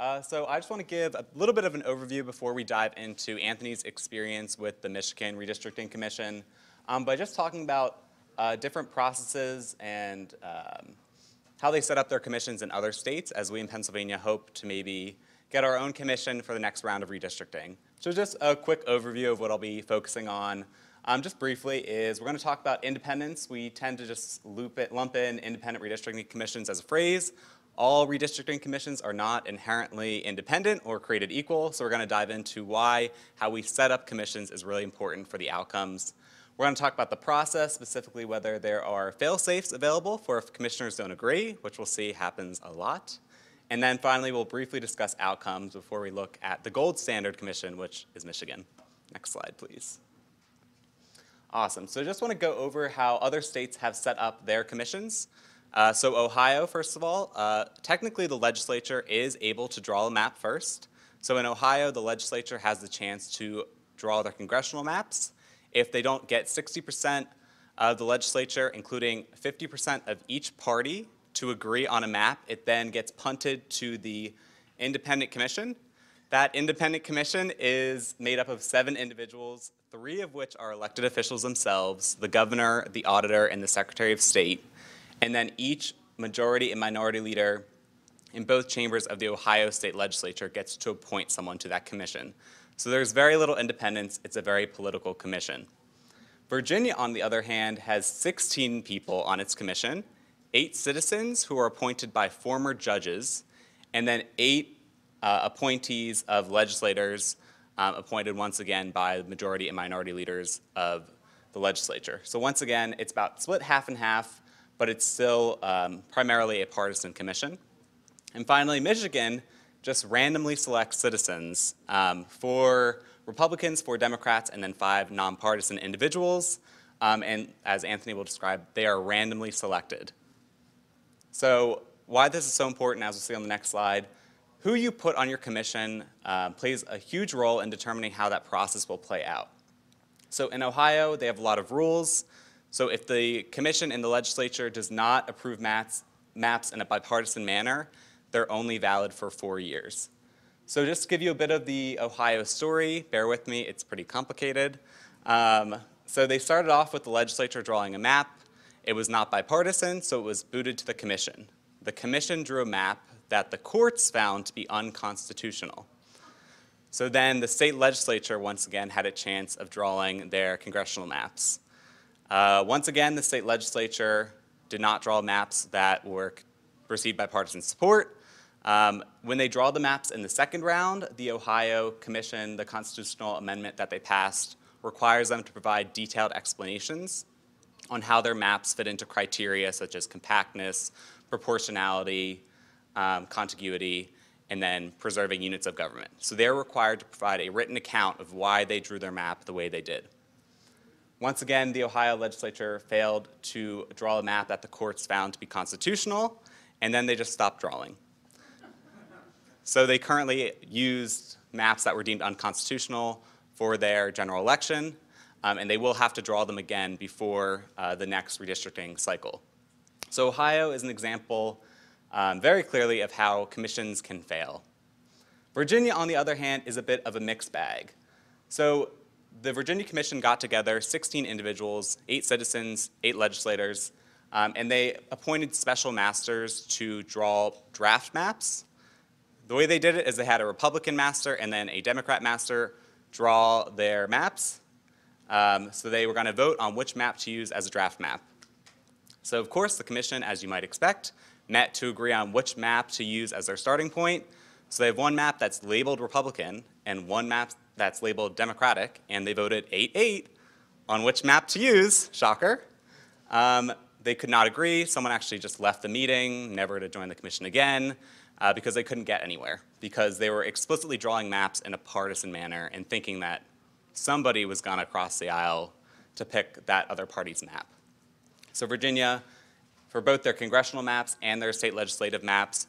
Uh, so I just want to give a little bit of an overview before we dive into Anthony's experience with the Michigan Redistricting Commission um, by just talking about uh, different processes and um, how they set up their commissions in other states as we in Pennsylvania hope to maybe get our own commission for the next round of redistricting. So just a quick overview of what I'll be focusing on um, just briefly is we're going to talk about independence. We tend to just loop it, lump in independent redistricting commissions as a phrase. All redistricting commissions are not inherently independent or created equal, so we're going to dive into why how we set up commissions is really important for the outcomes. We're going to talk about the process, specifically whether there are fail-safes available for if commissioners don't agree, which we'll see happens a lot. And then finally, we'll briefly discuss outcomes before we look at the gold standard commission, which is Michigan. Next slide, please. Awesome. So I just want to go over how other states have set up their commissions. Uh, so Ohio, first of all, uh, technically the legislature is able to draw a map first. So in Ohio, the legislature has the chance to draw their congressional maps. If they don't get 60% of the legislature, including 50% of each party, to agree on a map, it then gets punted to the independent commission. That independent commission is made up of seven individuals three of which are elected officials themselves, the governor, the auditor, and the secretary of state. And then each majority and minority leader in both chambers of the Ohio state legislature gets to appoint someone to that commission. So there's very little independence. It's a very political commission. Virginia, on the other hand, has 16 people on its commission, eight citizens who are appointed by former judges, and then eight uh, appointees of legislators um, appointed once again by the majority and minority leaders of the legislature. So once again, it's about split half and half, but it's still um, primarily a partisan commission. And finally, Michigan just randomly selects citizens um, for Republicans, for Democrats, and then five nonpartisan individuals. Um, and as Anthony will describe, they are randomly selected. So why this is so important, as we'll see on the next slide, who you put on your commission uh, plays a huge role in determining how that process will play out. So in Ohio, they have a lot of rules. So if the commission and the legislature does not approve maps, maps in a bipartisan manner, they're only valid for four years. So just to give you a bit of the Ohio story, bear with me, it's pretty complicated. Um, so they started off with the legislature drawing a map. It was not bipartisan, so it was booted to the commission. The commission drew a map that the courts found to be unconstitutional. So then the state legislature once again had a chance of drawing their congressional maps. Uh, once again, the state legislature did not draw maps that were received bipartisan support. Um, when they draw the maps in the second round, the Ohio Commission, the constitutional amendment that they passed, requires them to provide detailed explanations on how their maps fit into criteria such as compactness, proportionality, um, contiguity, and then preserving units of government. So they're required to provide a written account of why they drew their map the way they did. Once again, the Ohio legislature failed to draw a map that the courts found to be constitutional, and then they just stopped drawing. so they currently used maps that were deemed unconstitutional for their general election, um, and they will have to draw them again before uh, the next redistricting cycle. So Ohio is an example um, very clearly of how commissions can fail. Virginia, on the other hand, is a bit of a mixed bag. So the Virginia Commission got together 16 individuals, eight citizens, eight legislators, um, and they appointed special masters to draw draft maps. The way they did it is they had a Republican master and then a Democrat master draw their maps. Um, so they were going to vote on which map to use as a draft map. So of course the commission, as you might expect, met to agree on which map to use as their starting point. So they have one map that's labeled Republican and one map that's labeled Democratic, and they voted 8-8 on which map to use, shocker. Um, they could not agree. Someone actually just left the meeting, never to join the commission again, uh, because they couldn't get anywhere, because they were explicitly drawing maps in a partisan manner and thinking that somebody was gonna cross the aisle to pick that other party's map. So Virginia for both their congressional maps and their state legislative maps,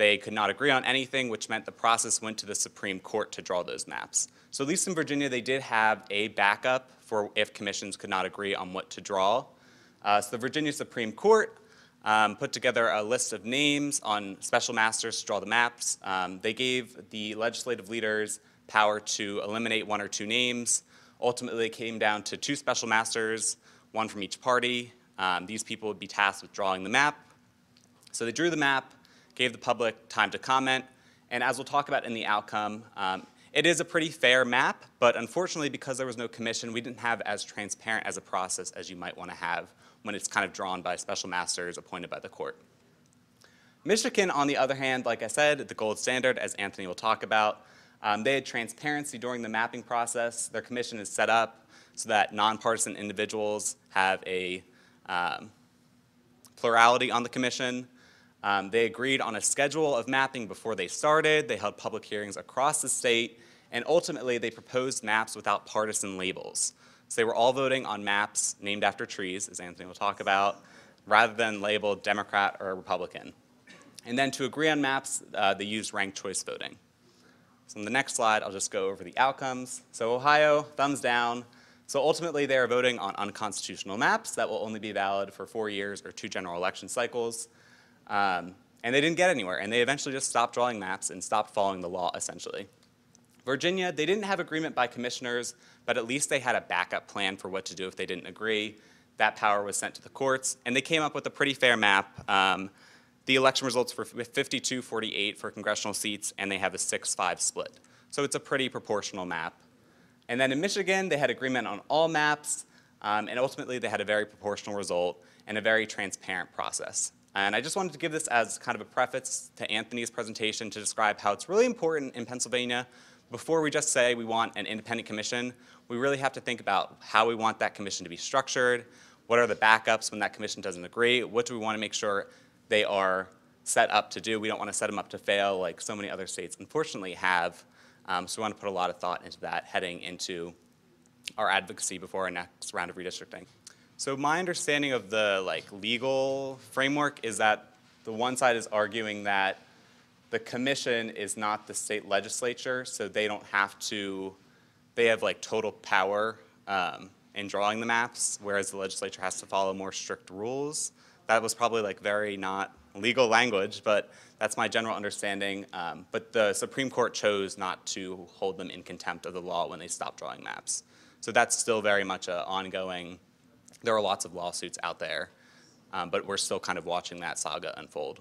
they could not agree on anything, which meant the process went to the Supreme Court to draw those maps. So at least in Virginia, they did have a backup for if commissions could not agree on what to draw. Uh, so the Virginia Supreme Court um, put together a list of names on special masters to draw the maps. Um, they gave the legislative leaders power to eliminate one or two names. Ultimately, it came down to two special masters, one from each party. Um, these people would be tasked with drawing the map. So they drew the map, gave the public time to comment, and as we'll talk about in the outcome, um, it is a pretty fair map, but unfortunately, because there was no commission, we didn't have as transparent as a process as you might want to have when it's kind of drawn by special masters appointed by the court. Michigan, on the other hand, like I said, the gold standard, as Anthony will talk about, um, they had transparency during the mapping process. Their commission is set up so that nonpartisan individuals have a um, plurality on the commission. Um, they agreed on a schedule of mapping before they started. They held public hearings across the state, and ultimately they proposed maps without partisan labels. So they were all voting on maps named after trees, as Anthony will talk about, rather than labeled Democrat or Republican. And then to agree on maps, uh, they used ranked choice voting. So on the next slide, I'll just go over the outcomes. So Ohio, thumbs down. So ultimately, they are voting on unconstitutional maps that will only be valid for four years or two general election cycles. Um, and they didn't get anywhere, and they eventually just stopped drawing maps and stopped following the law, essentially. Virginia, they didn't have agreement by commissioners, but at least they had a backup plan for what to do if they didn't agree. That power was sent to the courts, and they came up with a pretty fair map. Um, the election results were 52-48 for congressional seats, and they have a 6-5 split. So it's a pretty proportional map. And then in Michigan, they had agreement on all maps, um, and ultimately they had a very proportional result and a very transparent process. And I just wanted to give this as kind of a preface to Anthony's presentation to describe how it's really important in Pennsylvania, before we just say we want an independent commission, we really have to think about how we want that commission to be structured, what are the backups when that commission doesn't agree, what do we want to make sure they are set up to do. We don't want to set them up to fail like so many other states unfortunately have. Um, so we want to put a lot of thought into that heading into our advocacy before our next round of redistricting. So my understanding of the like legal framework is that the one side is arguing that the commission is not the state legislature, so they don't have to, they have like total power um, in drawing the maps, whereas the legislature has to follow more strict rules that was probably like very not legal language, but that's my general understanding. Um, but the Supreme Court chose not to hold them in contempt of the law when they stopped drawing maps. So that's still very much an ongoing, there are lots of lawsuits out there, um, but we're still kind of watching that saga unfold.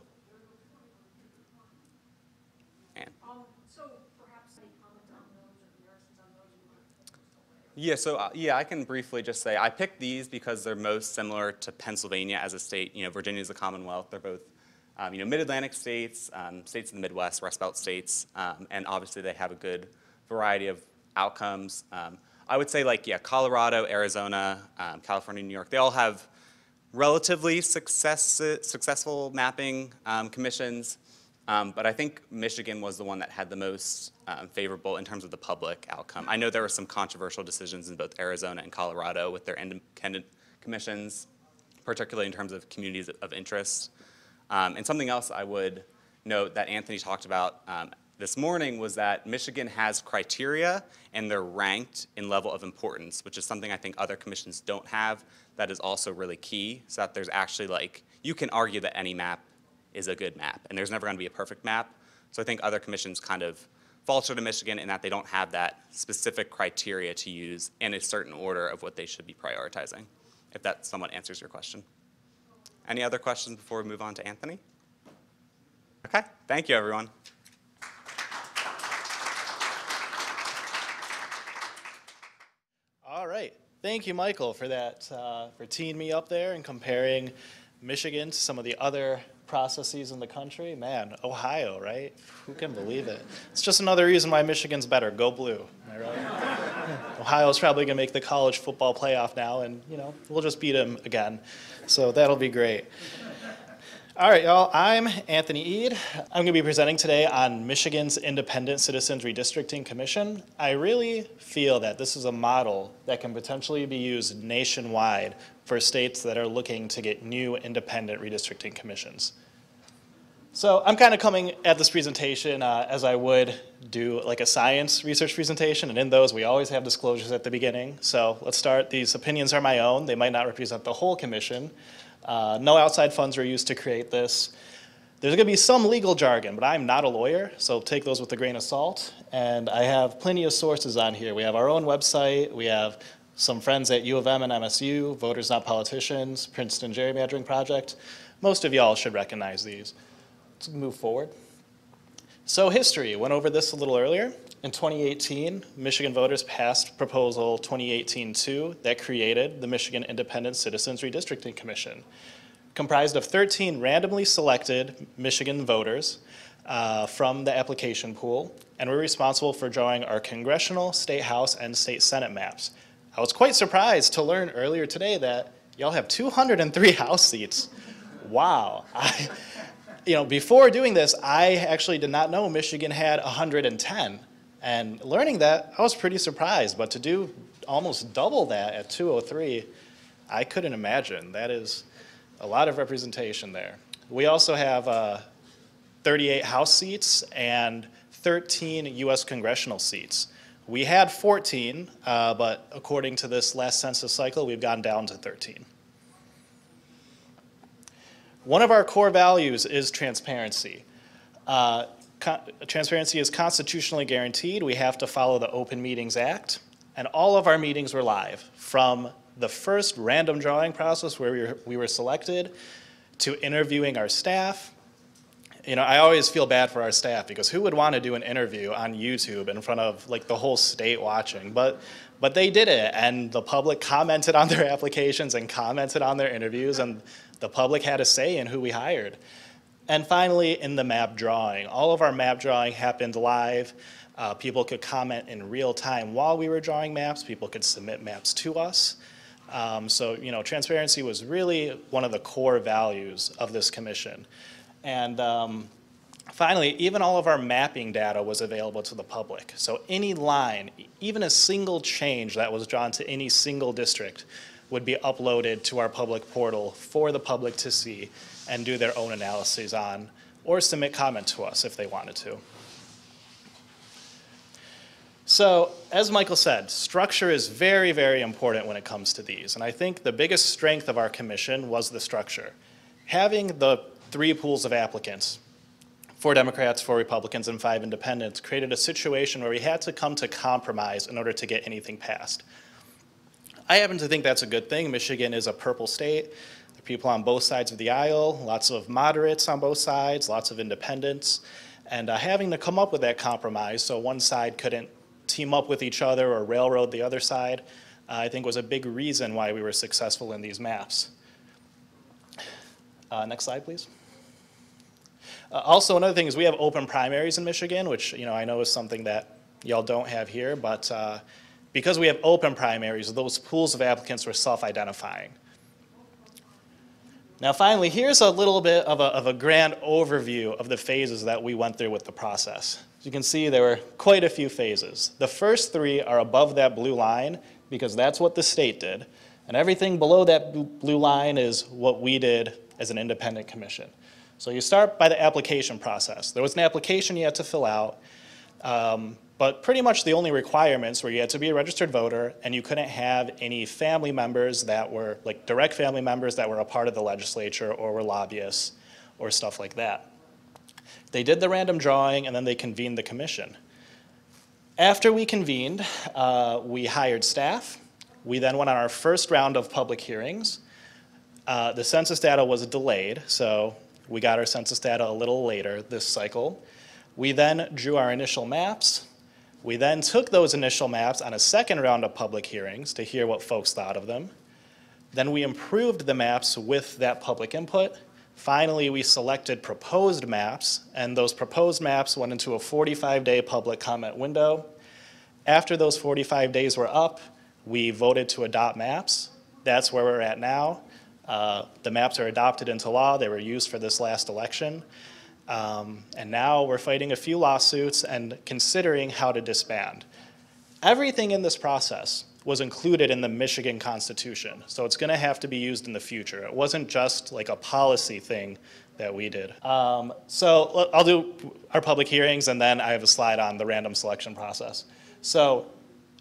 Yeah, so uh, yeah, I can briefly just say I picked these because they're most similar to Pennsylvania as a state. You know, Virginia is a Commonwealth. They're both, um, you know, Mid-Atlantic states, um, states in the Midwest, Rust Belt states, um, and obviously they have a good variety of outcomes. Um, I would say like yeah, Colorado, Arizona, um, California, New York. They all have relatively success, successful mapping um, commissions. Um, but I think Michigan was the one that had the most um, favorable in terms of the public outcome. I know there were some controversial decisions in both Arizona and Colorado with their independent commissions, particularly in terms of communities of interest. Um, and something else I would note that Anthony talked about um, this morning was that Michigan has criteria and they're ranked in level of importance, which is something I think other commissions don't have. That is also really key, so that there's actually like, you can argue that any map is a good map, and there's never going to be a perfect map. So I think other commissions kind of falter to Michigan in that they don't have that specific criteria to use in a certain order of what they should be prioritizing, if that somewhat answers your question. Any other questions before we move on to Anthony? Okay, thank you everyone. All right, thank you Michael for that, uh, for teeing me up there and comparing Michigan to some of the other processes in the country, man, Ohio, right? Who can believe it? It's just another reason why Michigan's better. Go blue. Am I right? Ohio's probably going to make the college football playoff now, and, you know, we'll just beat them again. So that'll be great. All right, y'all. I'm Anthony Eid. I'm going to be presenting today on Michigan's Independent Citizens Redistricting Commission. I really feel that this is a model that can potentially be used nationwide for states that are looking to get new independent redistricting commissions. So I'm kind of coming at this presentation uh, as I would do like a science research presentation, and in those we always have disclosures at the beginning. So let's start. These opinions are my own. They might not represent the whole commission, Uh, no outside funds were used to create this. There's going to be some legal jargon, but I'm not a lawyer, so take those with a grain of salt. And I have plenty of sources on here. We have our own website. We have some friends at U of M and MSU, Voters Not Politicians, Princeton Gerrymandering Project. Most of y'all should recognize these. Let's move forward. So history, went over this a little earlier. In 2018, Michigan voters passed Proposal 2018-2 that created the Michigan Independent Citizens Redistricting Commission, comprised of 13 randomly selected Michigan voters uh, from the application pool, and we're responsible for drawing our congressional, state house, and state senate maps. I was quite surprised to learn earlier today that y'all have 203 house seats. Wow. I, you know, before doing this, I actually did not know Michigan had 110. And learning that, I was pretty surprised. But to do almost double that at 203, I couldn't imagine. That is a lot of representation there. We also have uh, 38 House seats and 13 U.S. congressional seats. We had 14, uh, but according to this last census cycle, we've gone down to 13. One of our core values is transparency. Uh, transparency is constitutionally guaranteed. We have to follow the Open Meetings Act. And all of our meetings were live from the first random drawing process where we were, we were selected to interviewing our staff. You know, I always feel bad for our staff because who would want to do an interview on YouTube in front of like the whole state watching? But, but they did it and the public commented on their applications and commented on their interviews and the public had a say in who we hired. And finally, in the map drawing. All of our map drawing happened live. Uh, people could comment in real time while we were drawing maps. People could submit maps to us. Um, so, you know, transparency was really one of the core values of this commission. And um, finally, even all of our mapping data was available to the public. So any line, even a single change that was drawn to any single district would be uploaded to our public portal for the public to see and do their own analyses on, or submit comment to us if they wanted to. So, as Michael said, structure is very, very important when it comes to these. And I think the biggest strength of our commission was the structure. Having the three pools of applicants, four Democrats, four Republicans, and five independents, created a situation where we had to come to compromise in order to get anything passed. I happen to think that's a good thing. Michigan is a purple state people on both sides of the aisle, lots of moderates on both sides, lots of independents, and uh, having to come up with that compromise so one side couldn't team up with each other or railroad the other side, uh, I think was a big reason why we were successful in these maps. Uh, next slide, please. Uh, also, another thing is we have open primaries in Michigan, which you know I know is something that y'all don't have here, but uh, because we have open primaries, those pools of applicants were self-identifying. Now finally, here's a little bit of a, of a grand overview of the phases that we went through with the process. As you can see, there were quite a few phases. The first three are above that blue line because that's what the state did. And everything below that blue line is what we did as an independent commission. So you start by the application process. There was an application you had to fill out. Um, but pretty much the only requirements were you had to be a registered voter and you couldn't have any family members that were, like direct family members that were a part of the legislature or were lobbyists or stuff like that. They did the random drawing and then they convened the commission. After we convened, uh, we hired staff. We then went on our first round of public hearings. Uh, the census data was delayed, so we got our census data a little later this cycle. We then drew our initial maps. We then took those initial maps on a second round of public hearings to hear what folks thought of them. Then we improved the maps with that public input. Finally, we selected proposed maps, and those proposed maps went into a 45-day public comment window. After those 45 days were up, we voted to adopt maps. That's where we're at now. Uh, the maps are adopted into law. They were used for this last election. Um, and now we're fighting a few lawsuits and considering how to disband. Everything in this process was included in the Michigan Constitution, so it's going to have to be used in the future. It wasn't just like a policy thing that we did. Um, so I'll do our public hearings and then I have a slide on the random selection process. So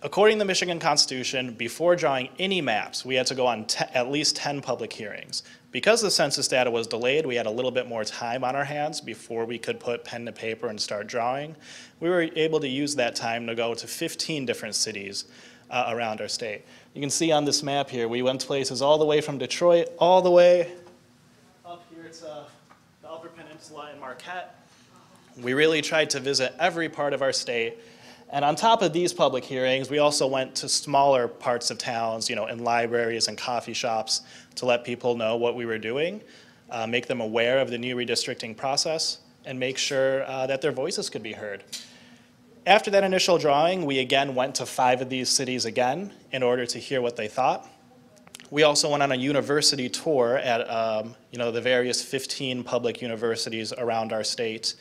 according to the Michigan Constitution, before drawing any maps, we had to go on at least 10 public hearings. Because the census data was delayed, we had a little bit more time on our hands before we could put pen to paper and start drawing. We were able to use that time to go to 15 different cities uh, around our state. You can see on this map here, we went to places all the way from Detroit, all the way up here to the Upper Peninsula in Marquette. We really tried to visit every part of our state. And on top of these public hearings, we also went to smaller parts of towns, you know, in libraries and coffee shops to let people know what we were doing, uh, make them aware of the new redistricting process, and make sure uh, that their voices could be heard. After that initial drawing, we again went to five of these cities again in order to hear what they thought. We also went on a university tour at um, you know, the various 15 public universities around our state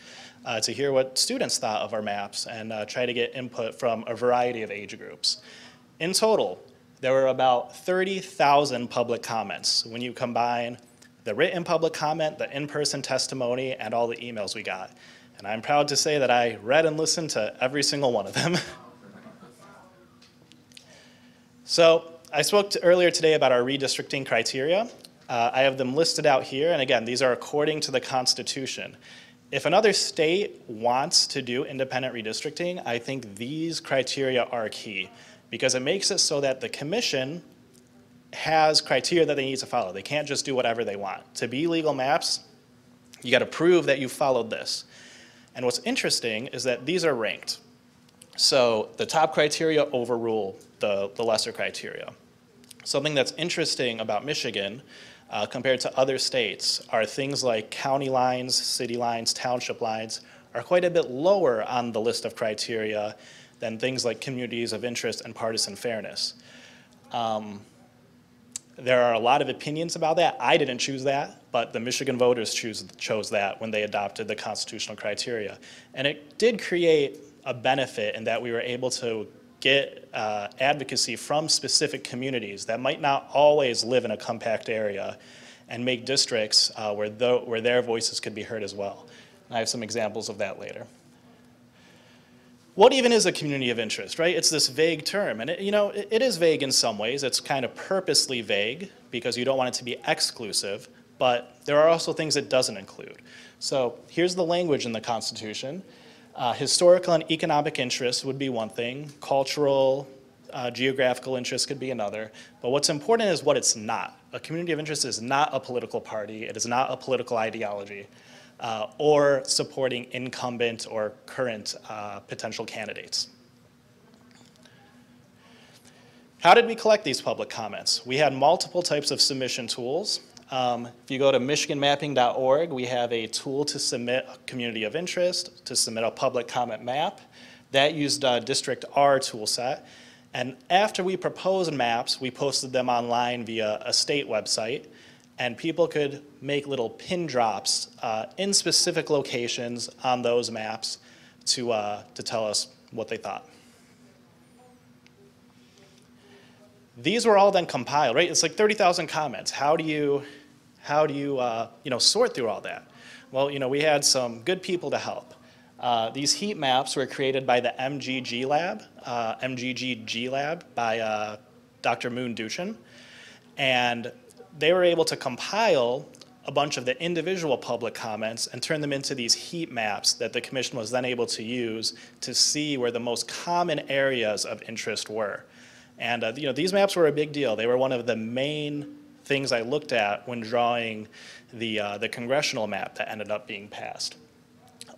uh, to hear what students thought of our maps and uh, try to get input from a variety of age groups. In total, there were about 30,000 public comments when you combine the written public comment, the in-person testimony, and all the emails we got. And I'm proud to say that I read and listened to every single one of them. so I spoke to earlier today about our redistricting criteria. Uh, I have them listed out here, and again, these are according to the Constitution. If another state wants to do independent redistricting, I think these criteria are key because it makes it so that the commission has criteria that they need to follow. They can't just do whatever they want. To be legal maps, you got to prove that you followed this. And what's interesting is that these are ranked. So the top criteria overrule the, the lesser criteria. Something that's interesting about Michigan uh, compared to other states are things like county lines, city lines, township lines are quite a bit lower on the list of criteria than things like communities of interest and partisan fairness. Um, there are a lot of opinions about that. I didn't choose that, but the Michigan voters choose, chose that when they adopted the constitutional criteria. And it did create a benefit in that we were able to get uh, advocacy from specific communities that might not always live in a compact area and make districts uh, where, the, where their voices could be heard as well. And I have some examples of that later. What even is a community of interest, right? It's this vague term, and it, you know, it, it is vague in some ways. It's kind of purposely vague because you don't want it to be exclusive, but there are also things it doesn't include. So here's the language in the Constitution. Uh, historical and economic interests would be one thing, cultural, uh, geographical interests could be another. But what's important is what it's not. A community of interest is not a political party, it is not a political ideology, uh, or supporting incumbent or current uh, potential candidates. How did we collect these public comments? We had multiple types of submission tools. Um, if you go to michiganmapping.org, we have a tool to submit a community of interest, to submit a public comment map. That used a District R toolset. And after we proposed maps, we posted them online via a state website, and people could make little pin drops uh, in specific locations on those maps to, uh, to tell us what they thought. These were all then compiled, right? It's like 30,000 comments. How do you, how do you, uh, you know, sort through all that? Well, you know, we had some good people to help. Uh, these heat maps were created by the MGG Lab, uh, MGG Lab by uh, Dr. Moon Duchin. And they were able to compile a bunch of the individual public comments and turn them into these heat maps that the commission was then able to use to see where the most common areas of interest were. And uh, you know, these maps were a big deal. They were one of the main things I looked at when drawing the, uh, the congressional map that ended up being passed.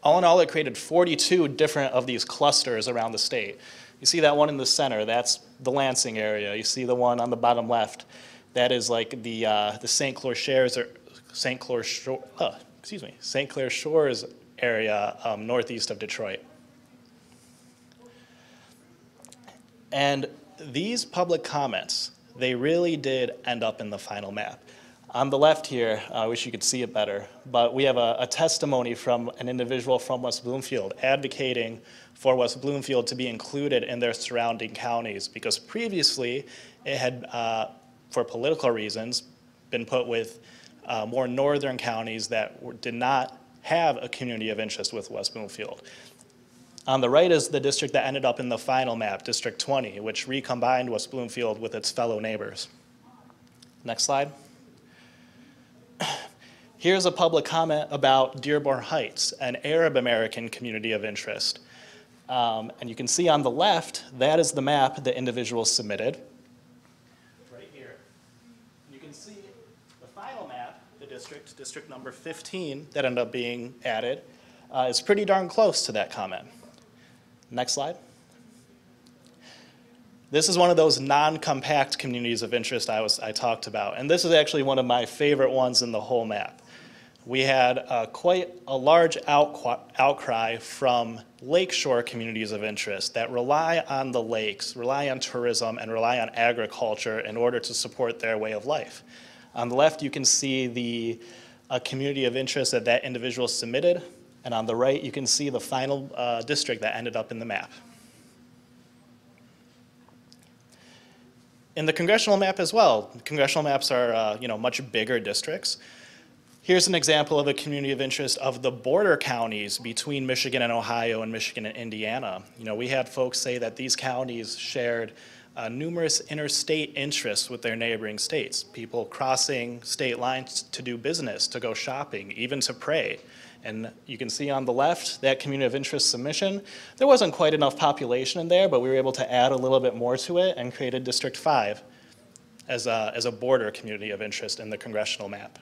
All in all, it created 42 different of these clusters around the state. You see that one in the center, that's the Lansing area. You see the one on the bottom left, that is like the, uh, the St. Clair Shores or St. Clair Shore, uh, excuse me, St. Clair Shores area um, northeast of Detroit. And these public comments, they really did end up in the final map. On the left here, I wish you could see it better, but we have a, a, testimony from an individual from West Bloomfield advocating for West Bloomfield to be included in their surrounding counties because previously it had, uh, for political reasons, been put with uh, more northern counties that did not have a community of interest with West Bloomfield. On the right is the district that ended up in the final map, District 20, which recombined West Bloomfield with its fellow neighbors. Next slide. Here's a public comment about Dearborn Heights, an Arab American community of interest. Um, and you can see on the left, that is the map the individual submitted. Right here. You can see the final map, the district, district number 15, that ended up being added, uh, is pretty darn close to that comment. Next slide. This is one of those non-compact communities of interest I was I talked about, and this is actually one of my favorite ones in the whole map. We had uh, quite a large outcry from lakeshore communities of interest that rely on the lakes, rely on tourism, and rely on agriculture in order to support their way of life. On the left, you can see the community of interest that that individual submitted, and on the right, you can see the final uh, district that ended up in the map. In the congressional map as well, congressional maps are uh, you know much bigger districts. Here's an example of a community of interest of the border counties between Michigan and Ohio and Michigan and Indiana. You know, we had folks say that these counties shared uh, numerous interstate interests with their neighboring states. People crossing state lines to do business, to go shopping, even to pray. And you can see on the left, that community of interest submission. There wasn't quite enough population in there, but we were able to add a little bit more to it and created District 5 as a, as a border community of interest in the congressional map.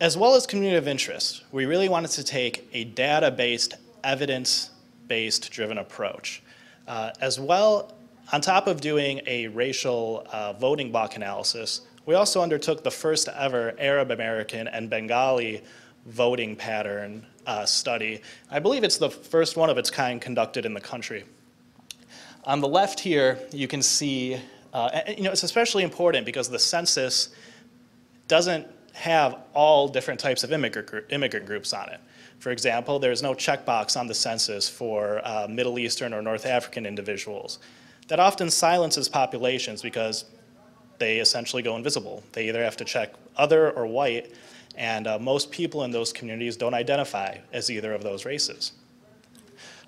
As well as community of interest, we really wanted to take a data-based, evidence-based driven approach. Uh, as well, on top of doing a racial uh, voting block analysis, we also undertook the first ever Arab American and Bengali voting pattern uh, study. I believe it's the first one of its kind conducted in the country. On the left here, you can see, uh, you know, it's especially important because the census doesn't have all different types of immigrant, immigrant groups on it. For example, there's no checkbox on the census for uh, Middle Eastern or North African individuals. That often silences populations because they essentially go invisible. They either have to check other or white, and uh, most people in those communities don't identify as either of those races.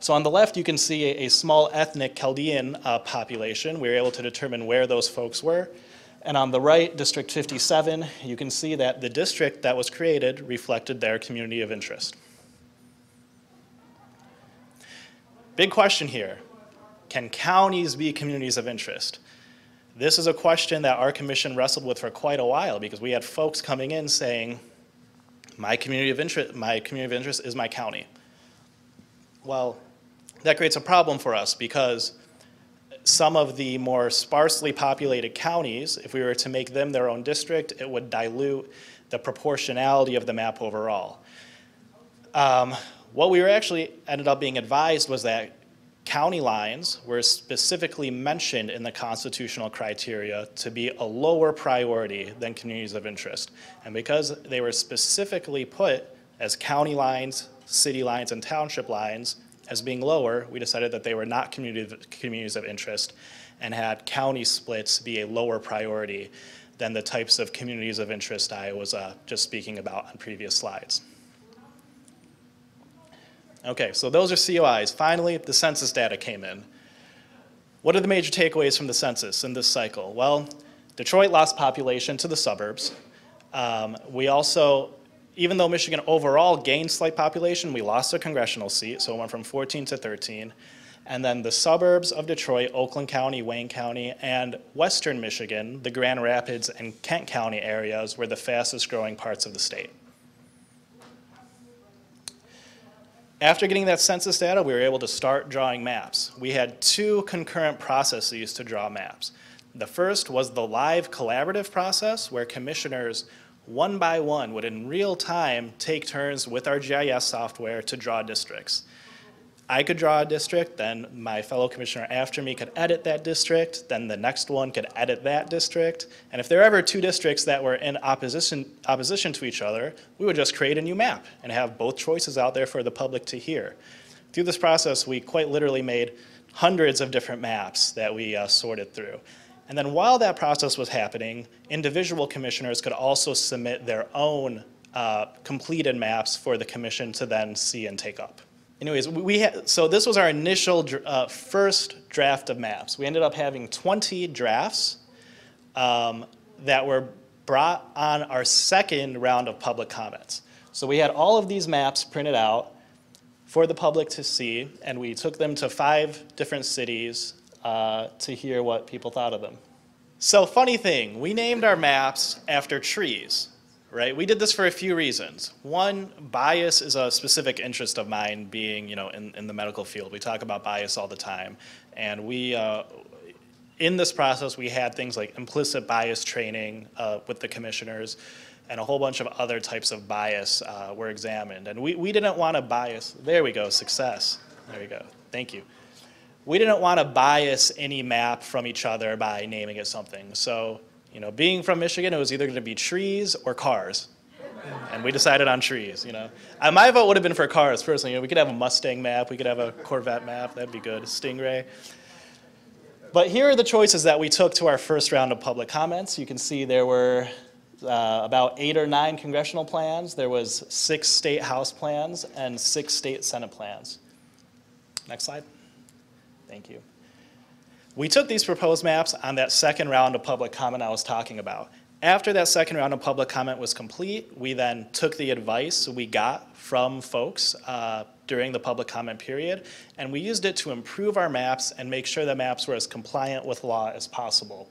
So on the left, you can see a, a small ethnic Chaldean uh, population. We were able to determine where those folks were. And on the right, District 57, you can see that the district that was created reflected their community of interest. Big question here. Can counties be communities of interest? This is a question that our commission wrestled with for quite a while because we had folks coming in saying, my community of interest, my community of interest is my county. Well, that creates a problem for us because some of the more sparsely populated counties, if we were to make them their own district, it would dilute the proportionality of the map overall. Um, what we were actually ended up being advised was that county lines were specifically mentioned in the constitutional criteria to be a lower priority than communities of interest. And because they were specifically put as county lines, city lines, and township lines as being lower, we decided that they were not community, communities of interest and had county splits be a lower priority than the types of communities of interest I was uh, just speaking about on previous slides. Okay, so those are COIs. Finally, the census data came in. What are the major takeaways from the census in this cycle? Well, Detroit lost population to the suburbs. Um, we also, even though Michigan overall gained slight population, we lost a congressional seat, so it went from 14 to 13. And then the suburbs of Detroit, Oakland County, Wayne County, and western Michigan, the Grand Rapids and Kent County areas were the fastest growing parts of the state. After getting that census data, we were able to start drawing maps. We had two concurrent processes to draw maps. The first was the live collaborative process where commissioners one by one would in real time take turns with our GIS software to draw districts. I could draw a district, then my fellow commissioner after me could edit that district, then the next one could edit that district. And if there were ever two districts that were in opposition, opposition to each other, we would just create a new map and have both choices out there for the public to hear. Through this process, we quite literally made hundreds of different maps that we uh, sorted through. And then while that process was happening, individual commissioners could also submit their own uh, completed maps for the commission to then see and take up anyways, we so this was our initial uh, first draft of maps. We ended up having 20 drafts um, that were brought on our second round of public comments. So we had all of these maps printed out for the public to see, and we took them to five different cities uh, to hear what people thought of them. So, funny thing, we named our maps after trees, right? We did this for a few reasons. One, bias is a specific interest of mine, being, you know, in, in the medical field. We talk about bias all the time. And we, uh, in this process, we had things like implicit bias training uh, with the commissioners, and a whole bunch of other types of bias uh, were examined. And we, we didn't want to bias, there we go, success. There we go, thank you. We didn't want to bias any map from each other by naming it something. So, you know, being from Michigan, it was either going to be trees or cars. And we decided on trees, you know. Uh, my vote would have been for cars, personally. You know, we could have a Mustang map, we could have a Corvette map, that'd be good, Stingray. But here are the choices that we took to our first round of public comments. You can see there were uh, about eight or nine congressional plans, there was six state house plans, and six state senate plans. Next slide. Thank you. We took these proposed maps on that second round of public comment I was talking about. After that second round of public comment was complete, we then took the advice we got from folks uh, during the public comment period, and we used it to improve our maps and make sure the maps were as compliant with law as possible.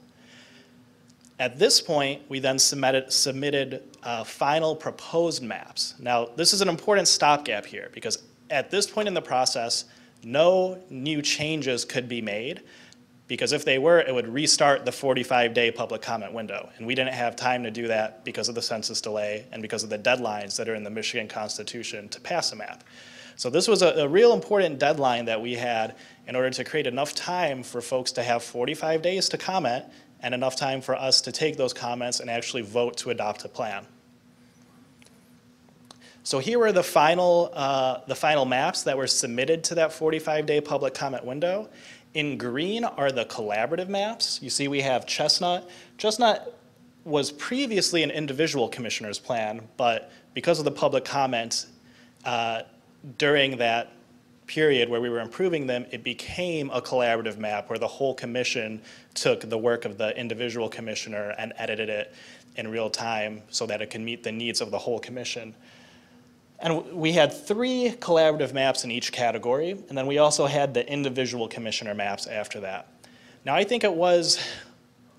At this point, we then submitted, submitted uh, final proposed maps. Now, this is an important stopgap here because at this point in the process, no new changes could be made because if they were, it would restart the 45-day public comment window. And we didn't have time to do that because of the census delay and because of the deadlines that are in the Michigan Constitution to pass a map. So this was a, a real important deadline that we had in order to create enough time for folks to have 45 days to comment and enough time for us to take those comments and actually vote to adopt a plan. So here are the final, uh, the final maps that were submitted to that 45-day public comment window. In green are the collaborative maps. You see we have Chestnut. Chestnut was previously an individual commissioner's plan, but because of the public comment uh, during that period where we were improving them, it became a collaborative map where the whole commission took the work of the individual commissioner and edited it in real time so that it can meet the needs of the whole commission. And we had three collaborative maps in each category, and then we also had the individual commissioner maps after that. Now, I think it was,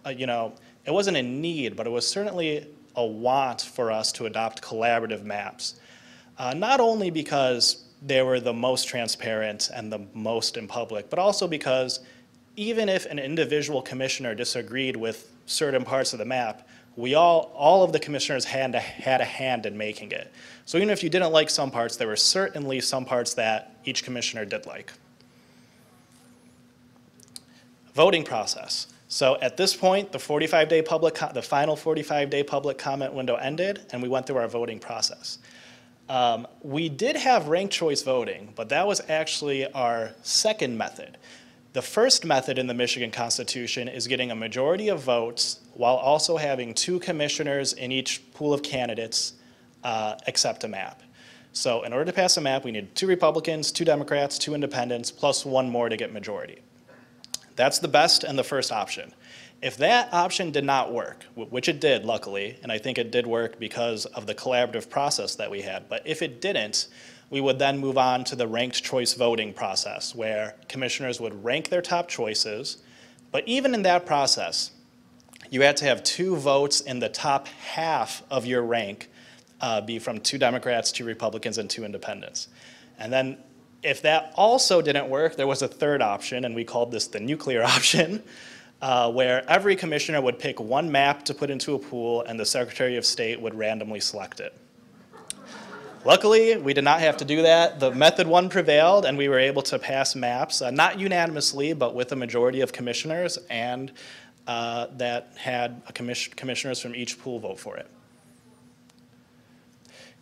uh, you know, it wasn't a need, but it was certainly a want for us to adopt collaborative maps. Uh, not only because they were the most transparent and the most in public, but also because even if an individual commissioner disagreed with certain parts of the map, we all, all of the commissioners had, a, had a hand in making it. So even if you didn't like some parts, there were certainly some parts that each commissioner did like. Voting process. So at this point, the 45-day public, the final 45-day public comment window ended, and we went through our voting process. Um, we did have ranked choice voting, but that was actually our second method. The first method in the Michigan Constitution is getting a majority of votes while also having two commissioners in each pool of candidates uh, accept a map. So in order to pass a map, we need two Republicans, two Democrats, two independents, plus one more to get majority. That's the best and the first option. If that option did not work, which it did luckily, and I think it did work because of the collaborative process that we had, but if it didn't, we would then move on to the ranked choice voting process where commissioners would rank their top choices, but even in that process, you had to have two votes in the top half of your rank uh, be from two Democrats, two Republicans, and two independents. And then if that also didn't work, there was a third option, and we called this the nuclear option, uh, where every commissioner would pick one map to put into a pool, and the Secretary of State would randomly select it. Luckily, we did not have to do that. The method one prevailed, and we were able to pass maps, uh, not unanimously, but with a majority of commissioners, and uh, that had commission commissioners from each pool vote for it.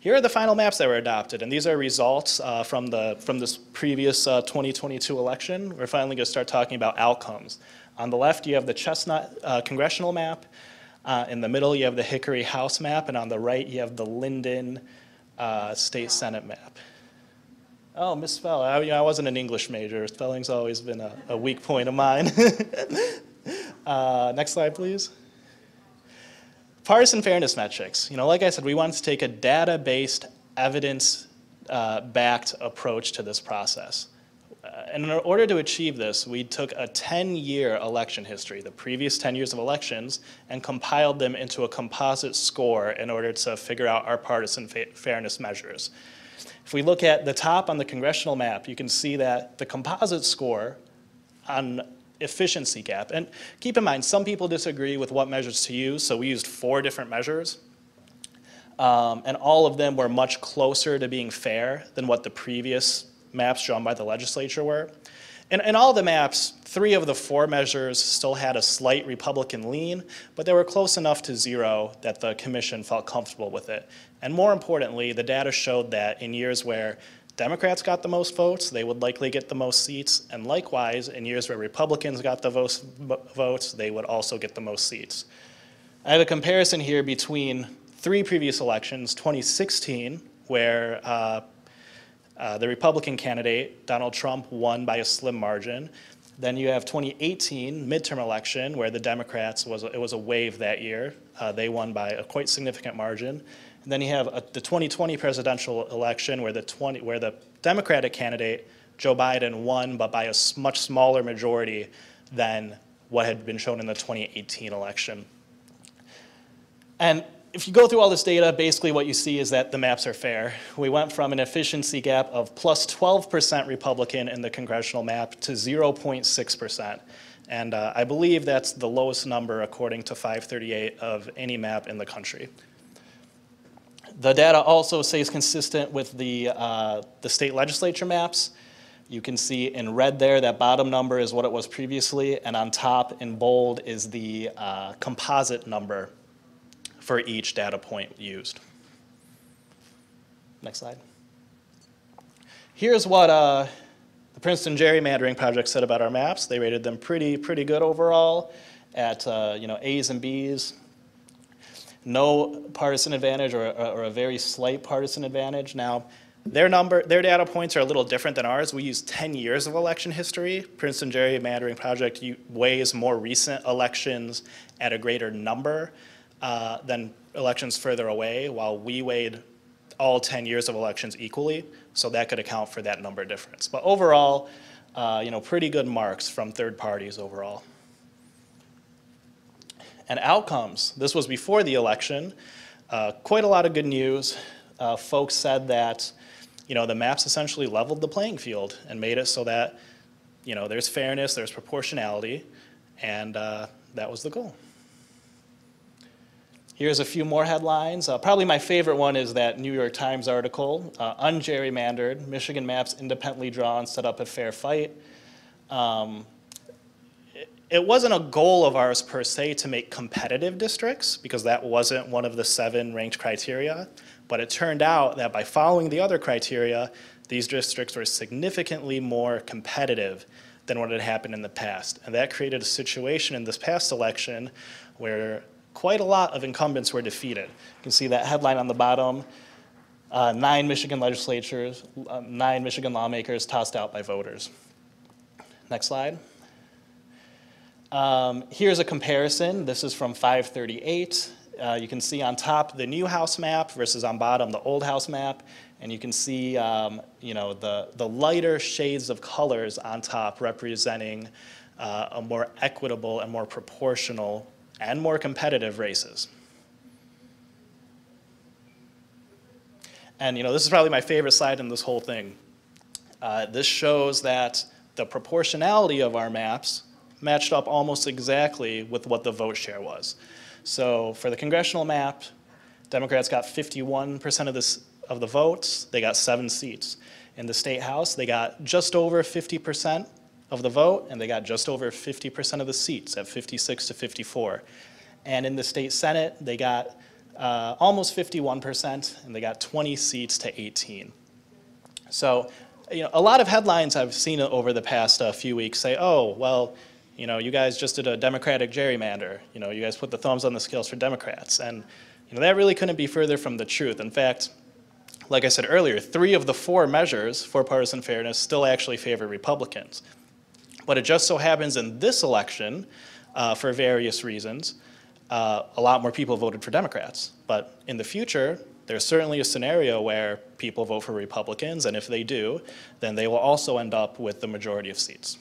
Here are the final maps that were adopted, and these are results uh, from, the, from this previous uh, 2022 election. We're finally going to start talking about outcomes. On the left, you have the Chestnut uh, congressional map. Uh, in the middle, you have the Hickory House map, and on the right, you have the Linden uh, State Senate map. Oh, misspell. I, you know, I wasn't an English major. Spelling's always been a, a weak point of mine. Uh, next slide, please. partisan fairness metrics. You know, like I said, we wanted to take a data-based, evidence-backed approach to this process. Uh, and in order to achieve this, we took a 10-year election history, the previous 10 years of elections, and compiled them into a composite score in order to figure out our partisan fa- fairness measures. If we look at the top on the congressional map, you can see that the composite score on efficiency gap, and keep in mind, some people disagree with what measures to use, so we used four different measures. Um, and all of them were much closer to being fair than what the previous maps drawn by the legislature were. And in all the maps, three of the four measures still had a slight Republican lean, but they were close enough to zero that the commission felt comfortable with it. And more importantly, the data showed that in years where Democrats got the most votes, they would likely get the most seats, and likewise, in years where Republicans got the votes, votes they would also get the most seats. I have a comparison here between three previous elections 2016, where uh, uh, the Republican candidate, Donald Trump, won by a slim margin. Then you have 2018 midterm election, where the Democrats was it was a wave that year. Uh, they won by a quite significant margin. And then you have a, the 2020 presidential election, where the 20 where the Democratic candidate Joe Biden won, but by a much smaller majority than what had been shown in the 2018 election. And if you go through all this data, basically what you see is that the maps are fair. We went from an efficiency gap of plus 12% Republican in the congressional map to 0.6%. And uh, I believe that's the lowest number according to 538 of any map in the country. The data also stays consistent with the, uh, the state legislature maps. You can see in red there, that bottom number is what it was previously, and on top in bold is the uh, composite number for each data point used. Next slide. Here's what uh, the Princeton Gerrymandering Project said about our maps. They rated them pretty, pretty good overall at uh, you know, A's and B's. No partisan advantage or, or a very slight partisan advantage. Now, their number, their data points are a little different than ours. We use 10 years of election history. Princeton Gerrymandering Project weighs more recent elections at a greater number uh, than elections further away, while we weighed all 10 years of elections equally, so that could account for that number difference. But overall, uh, you know, pretty good marks from third parties overall. And outcomes, this was before the election, uh, quite a lot of good news. Uh, folks said that, you know, the maps essentially leveled the playing field and made it so that, you know, there's fairness, there's proportionality, and uh, that was the goal. Here's a few more headlines. Uh, probably my favorite one is that New York Times article, uh, ungerrymandered, Michigan maps independently drawn, set up a fair fight. Um, it, wasn't a goal of ours per se to make competitive districts because that wasn't one of the seven ranked criteria, but it turned out that by following the other criteria, these districts were significantly more competitive than what had happened in the past. And that created a situation in this past election where quite a lot of incumbents were defeated. You can see that headline on the bottom, uh, nine Michigan legislatures, uh, nine Michigan lawmakers tossed out by voters. Next slide. Um, here's a comparison. This is from 538. Uh, you can see on top the new house map versus on bottom the old house map. And you can see um, you know, the, the lighter shades of colors on top representing uh, a more equitable and more proportional and more competitive races. And you know, this is probably my favorite slide in this whole thing. Uh, this shows that the proportionality of our maps matched up almost exactly with what the vote share was. So for the congressional map, Democrats got 51% of, this, of the votes, they got seven seats. In the state house, they got just over 50% of the vote, and they got just over 50% of the seats at 56 to 54. And in the state senate, they got uh, almost 51%, and they got 20 seats to 18. So, you know, a lot of headlines I've seen over the past uh, few weeks say, oh, well, you know, you guys just did a Democratic gerrymander. You know, you guys put the thumbs on the scales for Democrats. And, you know, that really couldn't be further from the truth. In fact, like I said earlier, three of the four measures for partisan fairness still actually favor Republicans. But it just so happens in this election, uh, for various reasons, uh, a lot more people voted for Democrats. But in the future, there's certainly a scenario where people vote for Republicans, and if they do, then they will also end up with the majority of seats.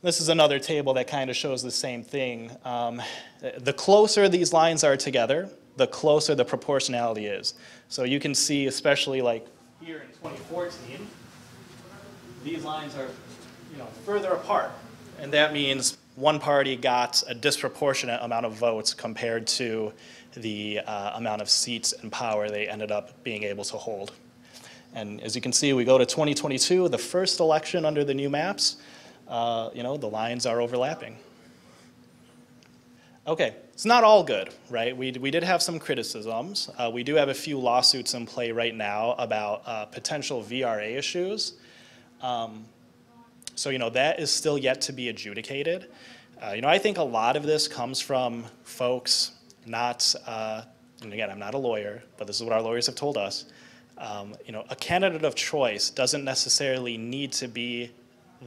This is another table that kind of shows the same thing. Um, the closer these lines are together, the closer the proportionality is. So you can see, especially like here in 2014, these lines are, you know, further apart. And that means one party got a disproportionate amount of votes compared to the uh, amount of seats and power they ended up being able to hold. And as you can see, we go to 2022, the first election under the new maps, uh, you know, the lines are overlapping. Okay, it's not all good, right? We, we did have some criticisms. Uh, we do have a few lawsuits in play right now about uh, potential VRA issues. Um, so, you know, that is still yet to be adjudicated. Uh, you know, I think a lot of this comes from folks not, uh, and again, I'm not a lawyer, but this is what our lawyers have told us. Um, you know, a candidate of choice doesn't necessarily need to be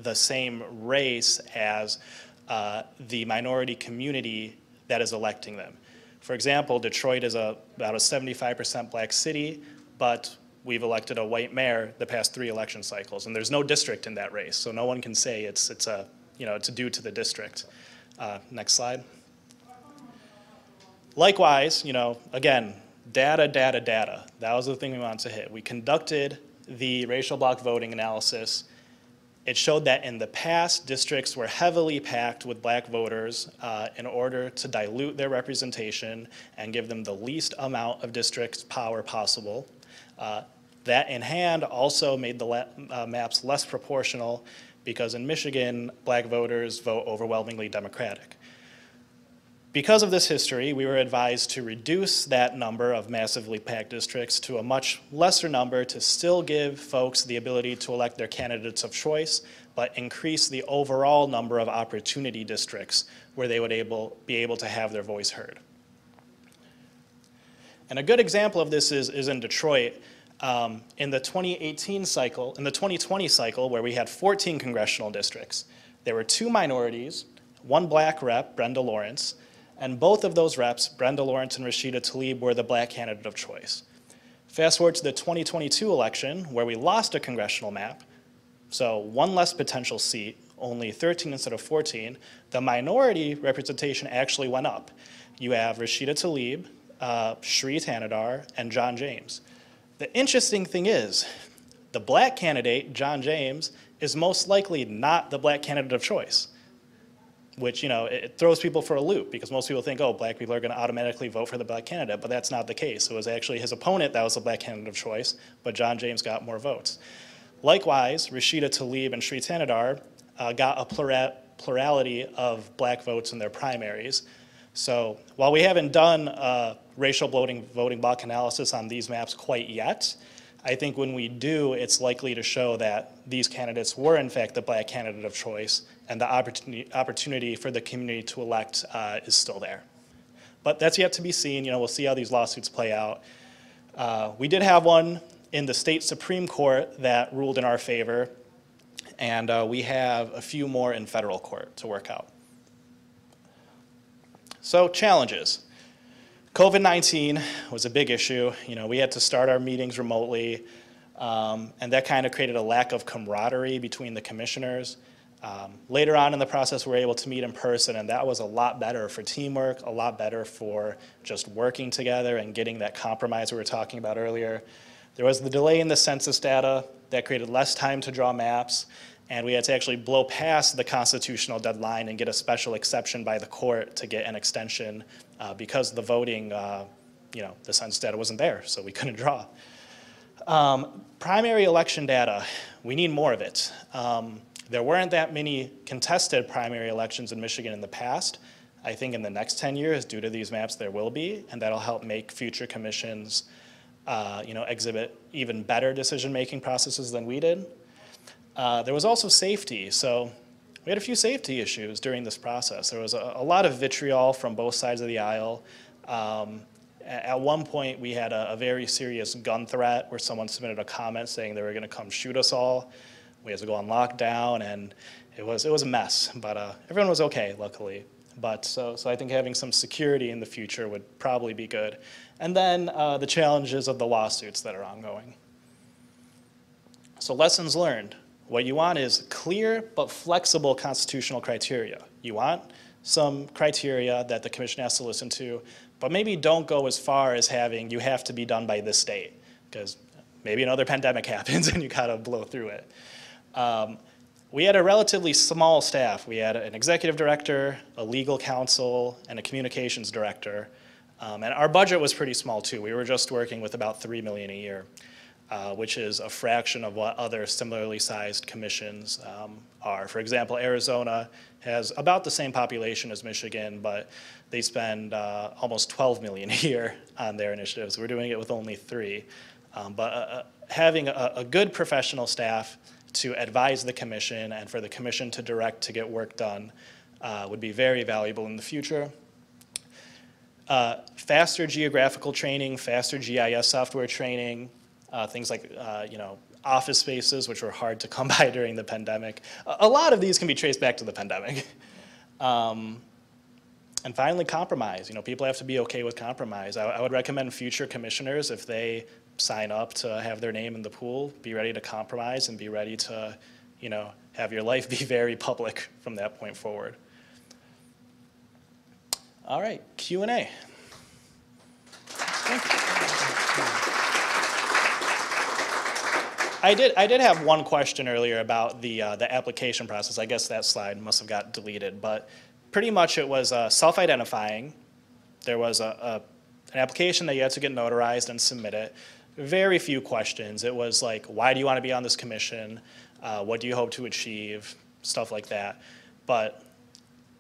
the same race as uh, the minority community that is electing them. For example, Detroit is a, about a 75% black city, but we've elected a white mayor the past three election cycles, and there's no district in that race, so no one can say it's, it's, a, you know, it's due to the district. Uh, next slide. Likewise, you know, again, data, data, data. That was the thing we wanted to hit. We conducted the racial bloc voting analysis it showed that in the past, districts were heavily packed with black voters uh, in order to dilute their representation and give them the least amount of district power possible. Uh, that in hand also made the uh, maps less proportional because in Michigan, black voters vote overwhelmingly Democratic. Because of this history, we were advised to reduce that number of massively packed districts to a much lesser number to still give folks the ability to elect their candidates of choice, but increase the overall number of opportunity districts where they would able, be able to have their voice heard. And a good example of this is, is in Detroit. Um, in the 2018 cycle, in the 2020 cycle, where we had 14 congressional districts, there were two minorities, one black rep, Brenda Lawrence, and both of those reps, Brenda Lawrence and Rashida Tlaib, were the black candidate of choice. Fast forward to the 2022 election, where we lost a congressional map, so one less potential seat, only 13 instead of 14, the minority representation actually went up. You have Rashida Tlaib, uh, Shri Thanedar, and John James. The interesting thing is, the black candidate, John James, is most likely not the black candidate of choice which you know it throws people for a loop because most people think, oh, black people are going to automatically vote for the black candidate, but that's not the case. It was actually his opponent that was the black candidate of choice, but John James got more votes. Likewise, Rashida Tlaib and Shri Thanedar uh, got a plura plurality of black votes in their primaries. So while we haven't done a racial voting, voting bloc analysis on these maps quite yet, I think when we do, it's likely to show that these candidates were in fact the black candidate of choice and the opportunity, for the community to elect uh, is still there. But that's yet to be seen. You know, we'll see how these lawsuits play out. Uh, we did have one in the state Supreme Court that ruled in our favor, and uh, we have a few more in federal court to work out. So challenges. COVID-19 was a big issue. You know, we had to start our meetings remotely, um, and that kind of created a lack of camaraderie between the commissioners. Um, later on in the process, we were able to meet in person, and that was a lot better for teamwork, a lot better for just working together and getting that compromise we were talking about earlier. There was the delay in the census data that created less time to draw maps, and we had to actually blow past the constitutional deadline and get a special exception by the court to get an extension uh, because the voting, uh, you know, the census data wasn't there, so we couldn't draw. Um, primary election data, we need more of it. Um, there weren't that many contested primary elections in Michigan in the past. I think in the next 10 years, due to these maps, there will be, and that'll help make future commissions, uh, you know, exhibit even better decision-making processes than we did. Uh, there was also safety. So we had a few safety issues during this process. There was a, a lot of vitriol from both sides of the aisle. Um, at one point, we had a, a, very serious gun threat where someone submitted a comment saying they were going to come shoot us all. We had to go on lockdown, and it was it was a mess. But uh, everyone was okay, luckily. But so so I think having some security in the future would probably be good. And then uh, the challenges of the lawsuits that are ongoing. So lessons learned. What you want is clear but flexible constitutional criteria. You want some criteria that the commission has to listen to, but maybe don't go as far as having you have to be done by this date, because maybe another pandemic happens and you gotta blow through it. Um, we had a relatively small staff. We had an executive director, a legal counsel, and a communications director. Um, and our budget was pretty small too. We were just working with about three million a year uh, which is a fraction of what other similarly sized commissions um, are. For example, Arizona has about the same population as Michigan, but they spend uh, almost 12 million a year on their initiatives. We're doing it with only three. Um, but uh, uh having a, a, good professional staff to advise the commission and for the commission to direct to get work done uh, would be very valuable in the future. Uh, faster geographical training, faster GIS software training, uh, things like, uh, you know, office spaces, which were hard to come by during the pandemic. A, lot of these can be traced back to the pandemic. Um, and finally, compromise. You know, people have to be okay with compromise. I, I, would recommend future commissioners, if they sign up to have their name in the pool, be ready to compromise and be ready to, you know, have your life be very public from that point forward. All right, Q&A. I did, I did have one question earlier about the, uh, the application process. I guess that slide must have got deleted, but pretty much it was uh, self-identifying. There was a, a, an application that you had to get notarized and submit it. Very few questions. It was like, why do you want to be on this commission? Uh, what do you hope to achieve? Stuff like that. But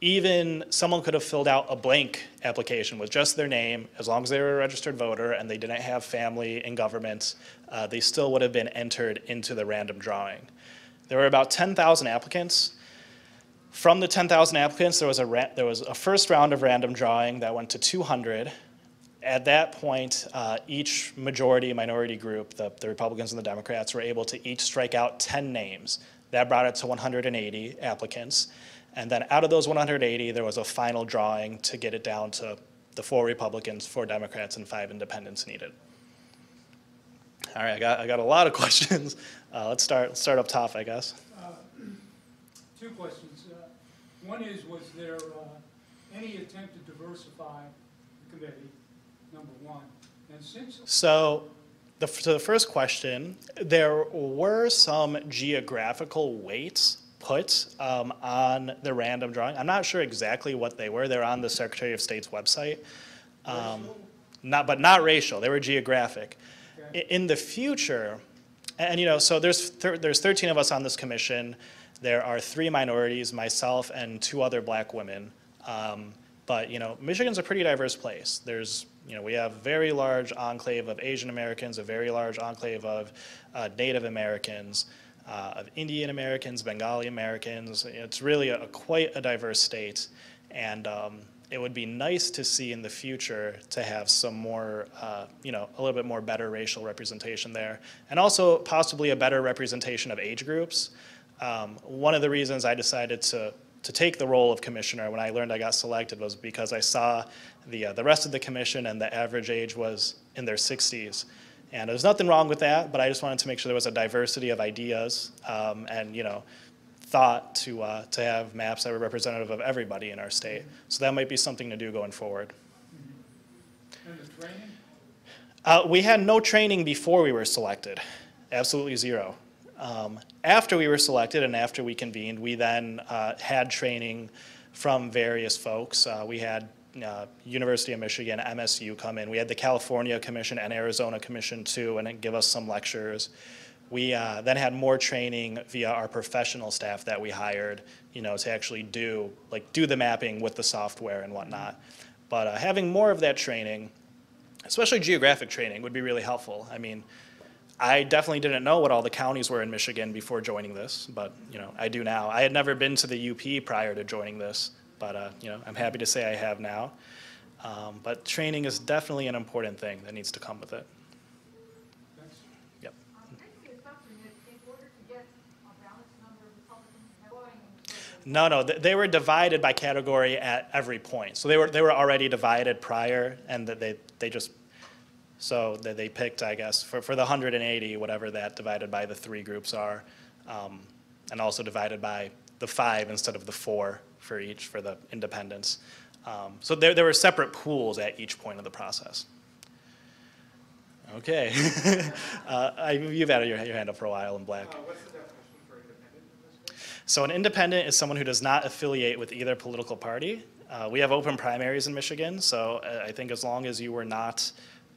even someone could have filled out a blank application with just their name, as long as they were a registered voter and they didn't have family in government, uh, they still would have been entered into the random drawing. There were about 10,000 applicants. From the 10,000 applicants, there was, a there was a first round of random drawing that went to 200. At that point, uh, each majority minority group, the, the Republicans and the Democrats, were able to each strike out 10 names. That brought it to 180 applicants. And then out of those 180, there was a final drawing to get it down to the four Republicans, four Democrats, and five independents needed. All right, I got, I got a lot of questions. Uh, let's start, start up top, I guess. Uh, two questions. Uh, one is, was there uh, any attempt to diversify the committee, number one? And since so the, to the first question, there were some geographical weights put um, on the random drawing. I'm not sure exactly what they were. They're on the Secretary of State's website. Um, not, but not racial. They were geographic. Okay. In the future, and you know, so there's thir there's 13 of us on this commission. There are three minorities, myself and two other black women. Um, but you know, Michigan's a pretty diverse place. There's you know, we have a very large enclave of Asian Americans, a very large enclave of uh, Native Americans uh, of Indian Americans, Bengali Americans. It's really a, quite a diverse state. And um, it would be nice to see in the future to have some more, uh, you know, a little bit more better racial representation there. And also possibly a better representation of age groups. Um, one of the reasons I decided to, to take the role of commissioner when I learned I got selected was because I saw the, uh, the rest of the commission and the average age was in their 60s. And there's nothing wrong with that, but I just wanted to make sure there was a diversity of ideas um, and, you know, thought to, uh, to have maps that were representative of everybody in our state. So that might be something to do going forward. And the training? Uh, we had no training before we were selected, absolutely zero. Um, after we were selected and after we convened, we then uh, had training from various folks. Uh, we had uh, University of Michigan, MSU come in. We had the California Commission and Arizona Commission too, and give us some lectures. We uh, then had more training via our professional staff that we hired, you know, to actually do like do the mapping with the software and whatnot. But uh, having more of that training, especially geographic training, would be really helpful. I mean, I definitely didn't know what all the counties were in Michigan before joining this, but you know, I do now. I had never been to the UP prior to joining this, but uh, you know, I'm happy to say I have now. Um, but training is definitely an important thing that needs to come with it. Yep. Basically, assumption is in order to get a No, no, they were divided by category at every point. So they were, they were already divided prior, and that they, they just, so that they picked, I guess, for, for the 180, whatever that divided by the three groups are, um, and also divided by the five instead of the four for each, for the independents. Um, So there, there were separate pools at each point of the process. Okay. Uh, I- You've had your, your hand up for a while in black. Uh, what's the definition for independent in this case? So an independent is someone who does not affiliate with either political party. Uh, we have open primaries in Michigan, so uh, I think as long as you were not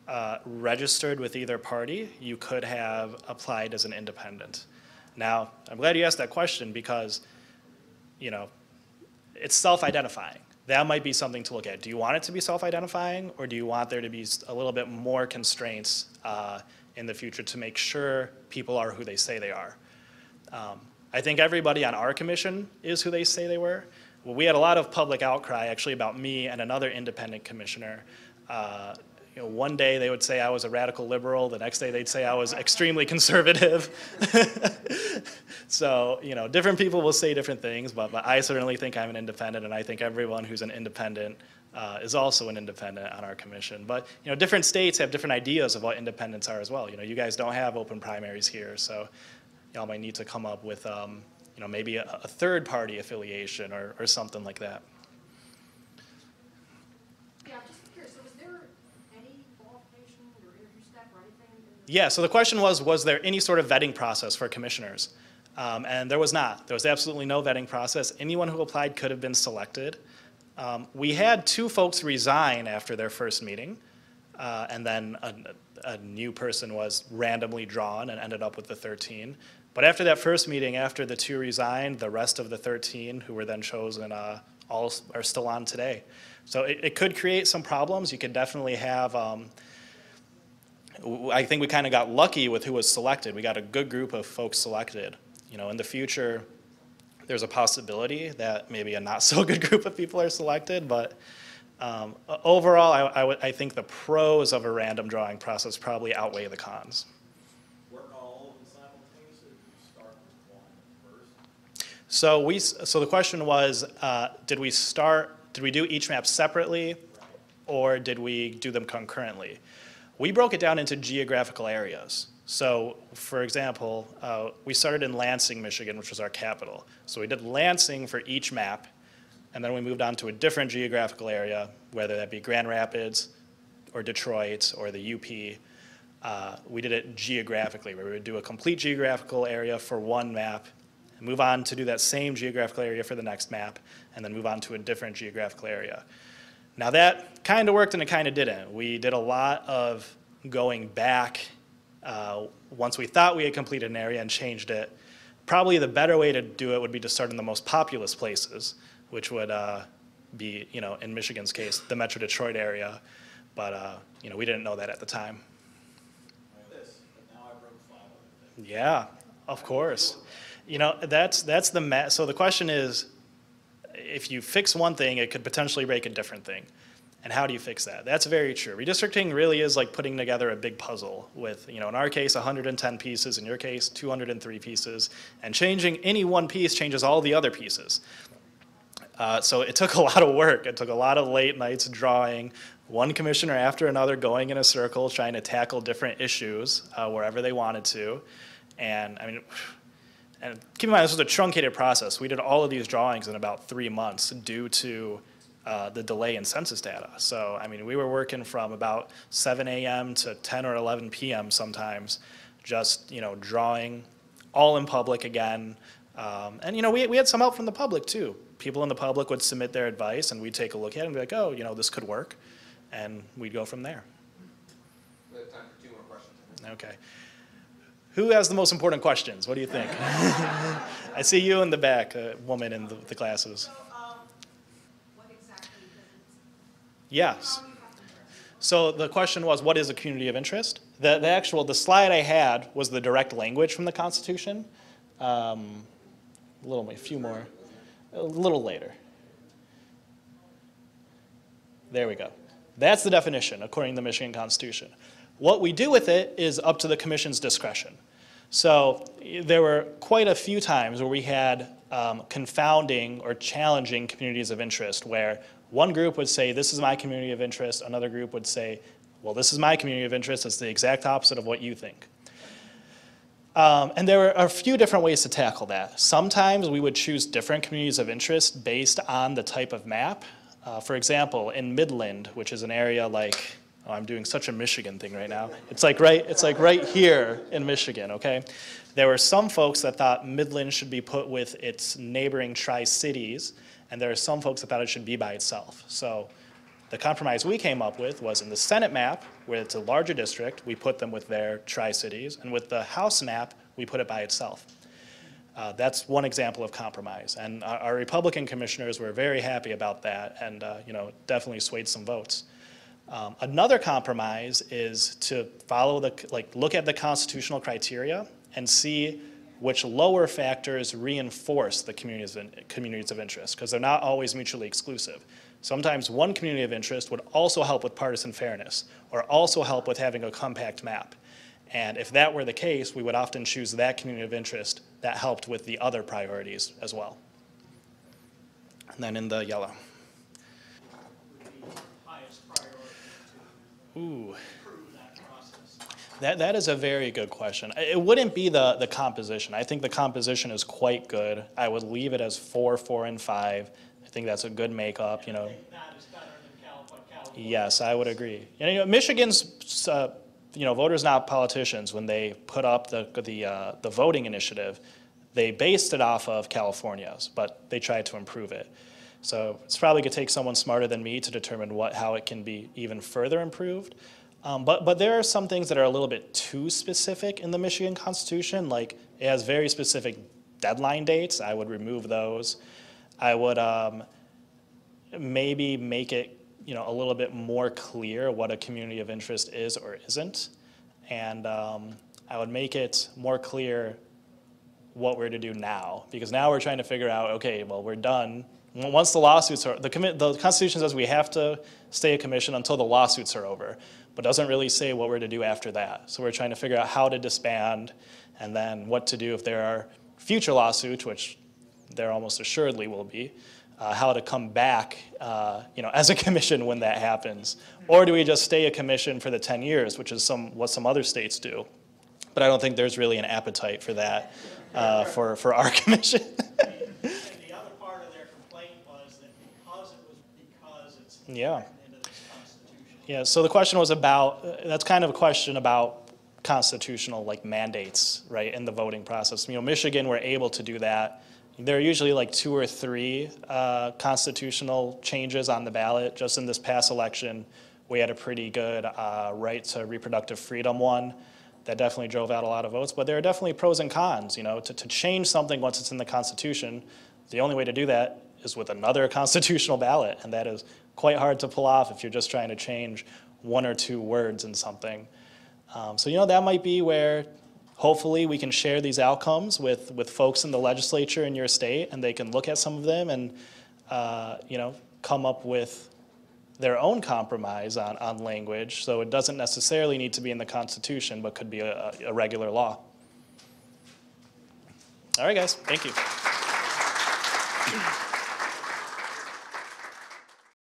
uh, registered with either party, you could have applied as an independent. Now, I'm glad you asked that question because, you know, it's self-identifying. That might be something to look at. Do you want it to be self-identifying, or do you want there to be a little bit more constraints uh, in the future to make sure people are who they say they are? Um, I think everybody on our commission is who they say they were. Well, we had a lot of public outcry actually about me and another independent commissioner. Uh, you know, one day they would say I was a radical liberal, the next day they'd say I was extremely conservative. so, you know, different people will say different things, but, but I certainly think I'm an independent, and I think everyone who's an independent uh, is also an independent on our commission. But, you know, different states have different ideas of what independents are as well. You know, you guys don't have open primaries here, so y'all might need to come up with, um, you know, maybe a, a third-party affiliation or, or something like that. Yeah, I'm just curious, so was there any qualification or interview step or anything? in the- Yeah, so the question was, was there any sort of vetting process for commissioners? Um, and there was not. There was absolutely no vetting process. Anyone who applied could have been selected. Um, we had two folks resign after their first meeting, uh, and then a, a new person was randomly drawn and ended up with the 13. But after that first meeting, after the two resigned, the rest of the 13 who were then chosen uh, all are still on today. So it, it could create some problems. You could definitely have. Um, I think we kind of got lucky with who was selected. We got a good group of folks selected. You know, in the future, there's a possibility that maybe a not so good group of people are selected, but um, overall, I, I I think the pros of a random drawing process probably outweigh the cons. work on all of them simultaneously, or do you start with one first? So we, so the question was, uh, did we start, did we do each map separately, or did we do them concurrently? We broke it down into geographical areas. So, for example, uh, we started in Lansing, Michigan, which was our capital. So we did Lansing for each map, and then we moved on to a different geographical area, whether that be Grand Rapids, or Detroit, or the UP. Uh, we did it geographically, where we would do a complete geographical area for one map, move on to do that same geographical area for the next map, and then move on to a different geographical area. Now that kind of worked and it kind of didn't. We did a lot of going back uh, once we thought we had completed an area and changed it. Probably the better way to do it would be to start in the most populous places, which would uh, be, you know, in Michigan's case, the Metro Detroit area. But, uh, you know, we didn't know that at the time. Yeah, of course. You know, that's, that's the, so the question is, if you fix one thing, it could potentially break a different thing. And how do you fix that? That's very true. Redistricting really is like putting together a big puzzle with, you know, in our case, 110 pieces, in your case, 203 pieces. And changing any one piece changes all the other pieces. Uh, so it took a lot of work. It took a lot of late nights drawing, one commissioner after another going in a circle, trying to tackle different issues uh, wherever they wanted to. And I mean, and keep in mind, this was a truncated process. We did all of these drawings in about three months due to uh, the delay in census data. So, I mean, we were working from about 7 a.m. to 10 or 11 p.m. sometimes, just, you know, drawing all in public again. Um, and, you know, we, we had some help from the public too. People in the public would submit their advice and we'd take a look at it and be like, oh, you know, this could work. And we'd go from there. We have time for two more questions. Okay. Who has the most important questions? What do you think? I see you in the back, a woman in the, the glasses. So, um, what exactly does it, Yes. how do you have to do it? So the question was, what is a community of interest? The, the actual, the slide I had was the direct language from the Constitution. Um, a little, a few more, a little later. There we go. That's the definition according to the Michigan Constitution. What we do with it is up to the commission's discretion. So there were quite a few times where we had um, confounding or challenging communities of interest, where one group would say, This is my community of interest, another group would say, Well, this is my community of interest, it's the exact opposite of what you think. Um, and there are a few different ways to tackle that. Sometimes we would choose different communities of interest based on the type of map. Uh, for example, in Midland, which is an area like, oh, I'm doing such a Michigan thing right now. It's like right, it's like right here in Michigan, okay? There were some folks that thought Midland should be put with its neighboring tri-cities, and there are some folks that thought it should be by itself. So the compromise we came up with was in the Senate map, where it's a larger district, we put them with their tri-cities, and with the House map, we put it by itself. Uh, That's one example of compromise, and our our Republican commissioners were very happy about that, and, uh, you know, definitely swayed some votes. Um, Another compromise is to follow the, like, look at the constitutional criteria and see which lower factors reinforce the communities, of- communities of interest, because they're not always mutually exclusive. Sometimes one community of interest would also help with partisan fairness, or also help with having a compact map. And if that were the case, we would often choose that community of interest that helped with the other priorities as well. And then in the yellow. would be highest priority to Ooh. that? That, is a very good question. It wouldn't be the, the composition. I think the composition is quite good. I would leave it as four, four, and five. I think that's a good makeup, you know. Yes, I would agree. And, you know, Michigan's, uh, you know, voters not politicians, when they put up the, the, uh, the voting initiative, they based it off of California's, but they tried to improve it. So it's probably gonna take someone smarter than me to determine what, how it can be even further improved. Um, but, but there are some things that are a little bit too specific in the Michigan Constitution, like it has very specific deadline dates. I would remove those. I would, um, maybe make it, you know, a little bit more clear what a community of interest is or isn't. And um, I would make it more clear what we're to do now, because now we're trying to figure out, okay, well, we're done. Once the lawsuits are, the the Constitution says we have to stay a commission until the lawsuits are over, but doesn't really say what we're to do after that. So we're trying to figure out how to disband, and then what to do if there are future lawsuits, which there almost assuredly will be, uh, how to come back, uh, you know, as a commission when that happens. Or do we just stay a commission for the 10 years, which is some, what some other states do? But I don't think there's really an appetite for that, uh, for, for our commission. And the other part of their complaint was that because it was, because it's Yeah. Yeah, so the question was about, that's kind of a question about constitutional like mandates, right, in the voting process. You know, Michigan, we're able to do that. There are usually like two or three uh, constitutional changes on the ballot. Just in this past election, we had a pretty good uh, right to reproductive freedom one that definitely drove out a lot of votes. But there are definitely pros and cons, you know, to, to change something once it's in the Constitution. The only way to do that is with another constitutional ballot, and that is quite hard to pull off if you're just trying to change one or two words in something. Um, so, you know, that might be where hopefully we can share these outcomes with, with folks in the legislature in your state, and they can look at some of them and, uh, you know, come up with their own compromise on, on language. So it doesn't necessarily need to be in the Constitution, but could be a, a regular law. All right, guys, thank you.